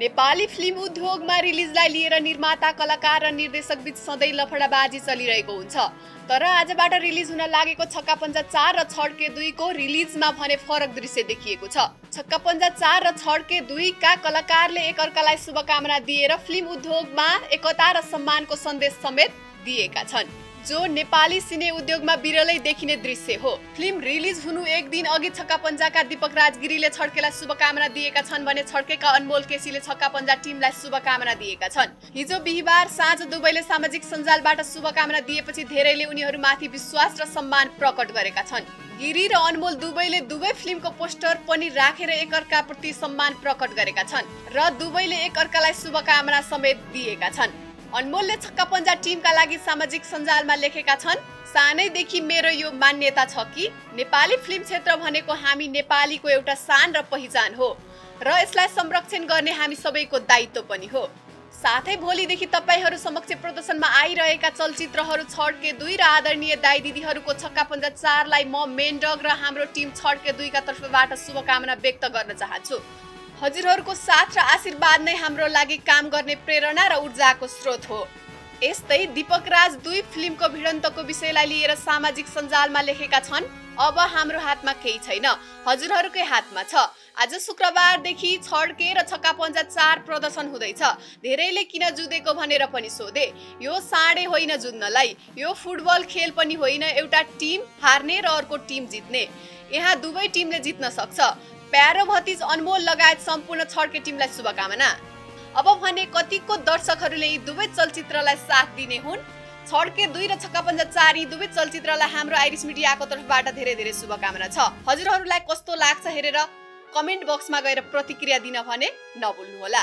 Nepali film उद्योगमा रिलिजलाई लिएर निर्माता कलाकार र निर्देशक बीच सधैँ लफडाबाजी चलिरहेको हुन्छ। तर आजबाट रिलिज हुन लागेको छक्का पन्जा चार र छड्के दुईको रिलिजमा भने फरक दृश्य देखिएको छ। छक्का पन्जा चार र छड्के दुईका कलाकारले एकअर्कालाई शुभकामना दिएर फिल्म उद्योगमा एकता र सम्मानको सन्देश समेत दिएका छन्। जो नेपाली सिने उद्योगमा बिरलै देखिने दृश्य हो। फिल्म रिलिज हुनु एक दिन अघि छक्का पन्जाका दीपक राजगिरीले छड्केलाई शुभकामना दिएका छन् भने छड्केका अनमोल केसीले छक्का पन्जा टिमलाई शुभकामना दिएका छन्। हिजो बिहिबार साँझ दुवैले सामाजिक सञ्जालबाट शुभकामना दिएपछि धेरैले उनीहरूमाथि विश्वास र सम्मान प्रकट गरेका छन्। गिरी र अनमोल दुवैले दुवै फिल्मको पोस्टर पनि राखेर एकअर्काप्रति सम्मान प्रकट गरेका छन् र दुवैले एकअर्कालाई शुभकामना समेत दिएका छन्। अनमोलले छक्का पन्जा टिमका लागि सामाजिक सञ्जालमा लेखेका छन् सानैदेखि मेरो यो मान्यता छ कि नेपाली फिल्म क्षेत्र भनेको हामी नेपालीको एउटा सान र पहिचान हो र यसलाई संरक्षण गर्ने हामी सबैको दायित्व पनि हो। साथै भोलिदेखि तपाईँहरू समक्ष प्रदर्शनमा आइरहेका चलचित्रहरू छड्के दुई र आदरणीय दाई दिदीहरूको छक्का पन्जा चारलाई म मेन्डग र हाम्रो टिम छड्के दुईका तर्फबाट शुभकामना व्यक्त गर्न चाहन्छु। हजुरहरूको साथ र आशीर्वाद नै हाम्रो लागि काम गर्ने प्रेरणा र ऊर्जाको स्रोत हो। यस्तै दीपक राज दुई फिल्मको भिडन्तको विषयलाई लिएर सामाजिक सञ्जालमा लेखेका छन् अब हाम्रो हातमा केही छैन। हजुरहरूकै हातमा छ। आज शुक्रबारदेखि छड्के र छक्का पन्जा चार प्रदर्शन हुँदैछ। धेरैले किन जुधेको भनेर पनि सोधे। यो साँडे होइन जुत्नलाई। यो फुटबल खेल पनि होइन। एउटा टिम हार्ने र अर्को टिम जित्ने। यहाँ दुवै टिमले जित्न सक्छ। प्यारो भतिज अनमोल लगायत सम्पूर्ण छड्के टिमलाई शुभकामना। अब भने कतिको दर्शकहरूले यी दुवै चलचित्रलाई साथ दिने हुन्? छड्के दुई र छक्का पन्जा चार यी दुवै चलचित्रलाई हाम्रो आइरिस मिडियाको तर्फबाट धेरै धेरै शुभकामना छ। हजुरहरूलाई कस्तो लाग्छ हेरेर कमेन्ट बक्समा गएर प्रतिक्रिया दिन भने नभुल्नुहोला।